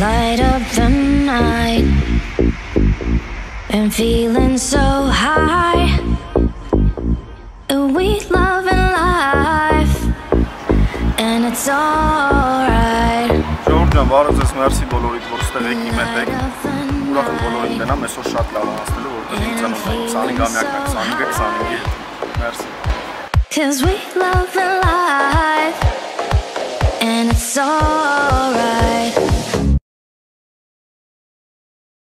Light up the night. And feeling so high. And we loving life. And it's alright. Ժողովուրդը վարուզես մերսի բոլորիդ, որ ստեղ եք իմ հետ եք։ Ուրախ եմ բոլորին մենամ, այսօր շատ լավ անցնելու, որտեղ ինձ անոտ 25 ամյակն է, 25 25 մերսի։ Cause we love life and it's all